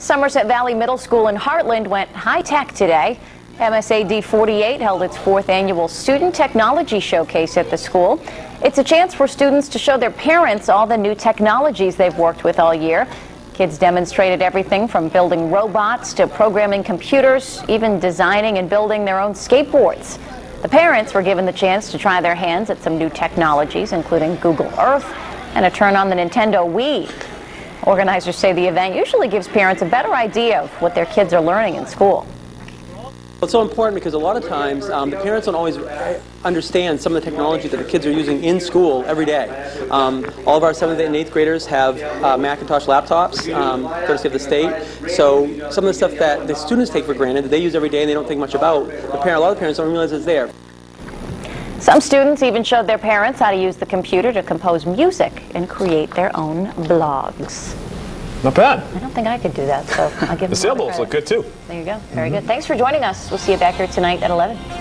Somerset Valley Middle School in Hartland went high-tech today. MSAD 48 held its fourth annual Student Technology Showcase at the school. It's a chance for students to show their parents all the new technologies they've worked with all year. Kids demonstrated everything from building robots to programming computers, even designing and building their own skateboards. The parents were given the chance to try their hands at some new technologies, including Google Earth and a turn on the Nintendo Wii. Organizers say the event usually gives parents a better idea of what their kids are learning in school. It's so important because a lot of times um, the parents don't always understand some of the technology that the kids are using in school every day. Um, all of our 7th and 8th graders have uh, Macintosh laptops, um, courtesy of the state. So some of the stuff that the students take for granted that they use every day and they don't think much about, the parent, a lot of parents don't realize it's there. Some students even showed their parents how to use the computer to compose music and create their own blogs. Not bad. I don't think I could do that, so I'll give The them a lot of sailboats look good too. There you go. Very mm-hmm. good. Thanks for joining us. We'll see you back here tonight at 11.